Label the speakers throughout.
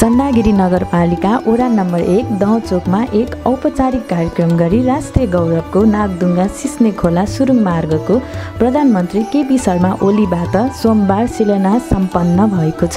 Speaker 1: चन्दागिरी नगरपालिका वडा नम्बर एक दौचोकमा एक औपचारिक कार्यक्रम गरी राष्ट्रिय गौरवको नागदुङ्गा सिस्ने खोला सुरुङ मार्गको प्रधानमन्त्री केपी शर्मा ओलीबाट सोमबार शिलान्यास सम्पन्न भएको छ।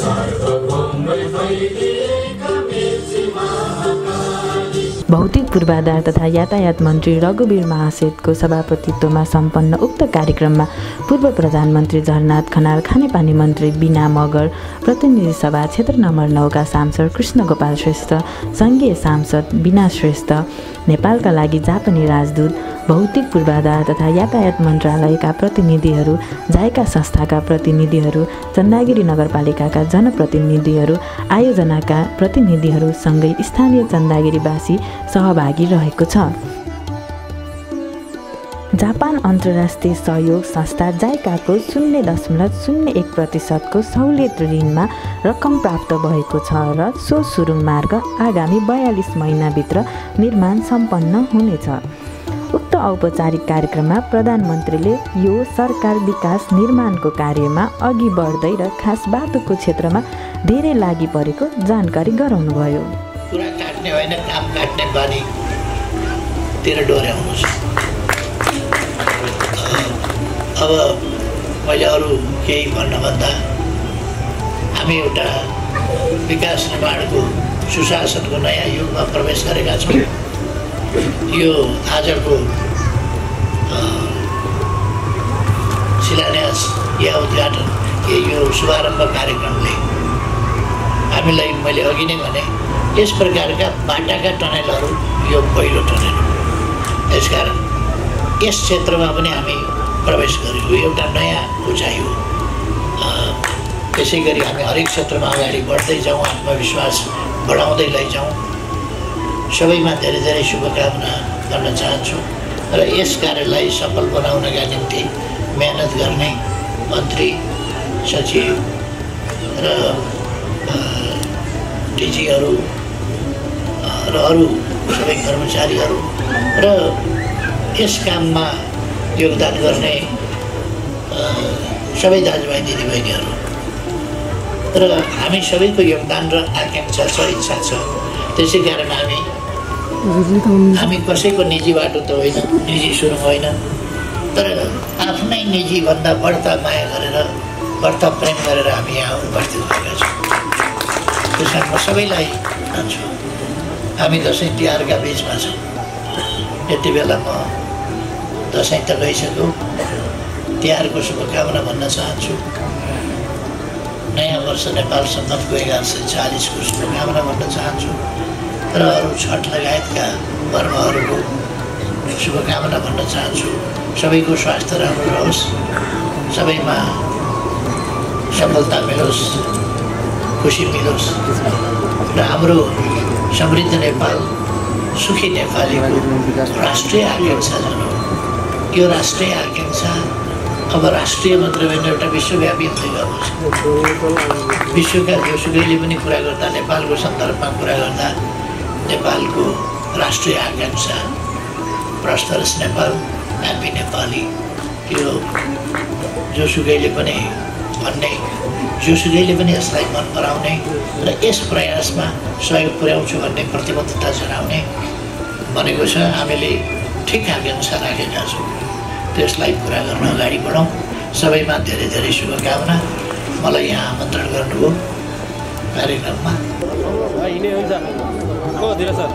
Speaker 2: सर नमस्ते
Speaker 1: भौतिक पूर्वाधार तथा यातायात मन्त्री रघुवीर महासेतको सभापतित्वमा सम्पन्न उक्त कार्यक्रममा पूर्व प्रधानमन्त्री झरनाथ खनाल खानेपानी मन्त्री बिना मगर प्रतिनिधि सभा क्षेत्र नम्बर नौका सांसद कृष्ण गोपाल श्रेष्ठ सङ्घीय सांसद बिना श्रेष्ठ नेपालका लागि जापानी राजदूत भौतिक पूर्वाधार तथा यातायात मन्त्रालयका प्रतिनिधिहरू जायका संस्थाका प्रतिनिधिहरू चन्दागिरी नगरपालिकाका जनप्रतिनिधिहरू आयोजनाका प्रतिनिधिहरू सँगै स्थानीय चन्दागिरीवासी सहभागी रहेको छ। जापान अन्तर्राष्ट्रिय सहयोग संस्था जाइकाको शून्य दशमलव शून्य एक प्रतिशतको सहुलियत ऋणमा रकम प्राप्त भएको छ र सो सुरुङ मार्ग आगामी बयालिस महिनाभित्र निर्माण सम्पन्न हुनेछ। उक्त औपचारिक कार्यक्रममा प्रधानमन्त्रीले यो सरकार विकास निर्माणको कार्यमा अघि बढ्दै र खास बाटोको क्षेत्रमा धेरै लागि परेको जानकारी गराउनुभयो।
Speaker 3: कुरा काट्ने होइन काम काट्ने बानीतिर डोर्याउनुहोस् अब मैले अरू केही भन्नुभन्दा हामी एउटा विकास निर्माणको सुशासनको नयाँ युगमा प्रवेश गरेका छौँ। यो आजको शिलान्यास या उद्घाटन यो शुभारम्भ कार्यक्रमले हामीलाई मैले अघि नै भने यस प्रकारका बाटाका टनेलहरू यो पहिलो टनेल हो। यसकारण यस क्षेत्रमा पनि हामी प्रवेश गरेको एउटा नयाँ उचाइ हो। त्यसै गरी हामी हरेक क्षेत्रमा अगाडि बढ्दै जाउँ आत्मविश्वास बढाउँदै लैजाउँ। सबैमा धेरै धेरै शुभकामना गर्न चाहन्छु र यस कार्यलाई सफल बनाउनका निम्ति मेहनत गर्ने मन्त्री सचिव र डिजीहरू र अरू सबै कर्मचारीहरू र यस काममा योगदान गर्ने सबै दाजुभाइ दिदीबहिनीहरू। र हामी सबैको योगदान र आकाङ्क्षा छ इच्छा छ। त्यसै कारण हामी हामी कसैको निजी बाटो त होइन निजी सुरु होइन तर आफ्नै निजीभन्दा बढ्ता माया गरेर बढ्ता प्रेम गरेर हामी यहाँ उपस्थित भएका छौँ। म सबैलाई भन्छु हामी दसैँ तिहारका बिचमा छौँ यति बेला म दसैँ त गइसक्यो तिहारको शुभकामना भन्न चाहन्छु नयाँ वर्ष नेपाल सम्बन्धको एघार सय चालिसको शुभकामना भन्न चाहन्छु र अरू छठ लगायतका पर्वहरूको शुभकामना भन्न चाहन्छु सबैको स्वास्थ्य राम्रो रहोस् सबैमा सफलता मिलोस् खुसी मिलोस्। र हाम्रो समृद्ध नेपाल सुखी नेपालीको राष्ट्रिय आकाङ्क्षा यो राष्ट्रिय आकाङ्क्षा अब राष्ट्रिय मात्र होइन एउटा विश्वव्यापी हुँदै गएको छ। विश्वका जोसुकैले पनि कुरा गर्दा नेपालको सन्दर्भमा कुरा गर्दा नेपालको राष्ट्रिय आकाङ्क्षा प्रस्तरस नेपाल ह्याप्पी नेपाली। यो जोसुकैले पनि भन्ने जोसुकैले पनि यसलाई मन पराउने र यस प्रयासमा सहयोग पुर्याउँछु भन्ने प्रतिबद्धता जनाउने भनेको छ हामीले ठिक आकाङ्क्षा राखेका छौँ त्यसलाई पुरा गर्न अगाडि बढौँ। सबैमा धेरै धेरै शुभकामना। मलाई यहाँ आमन्त्रण गर्नुभयो। कार्यक्रममा
Speaker 2: सर